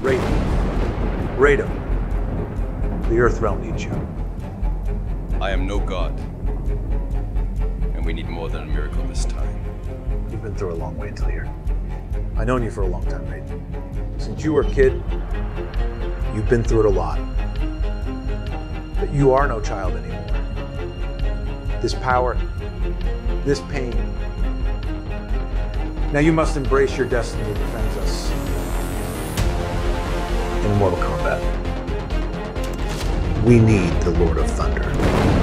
Raiden. Raiden. The Earth Realm needs you. I am no god. And we need more than a miracle this time. You've been through a long way until here. I've known you for a long time, Raiden. Since you were a kid, you've been through it a lot. But you are no child anymore. This power, this pain. Now you must embrace your destiny to defend Mortal Kombat. We need the Lord of Thunder.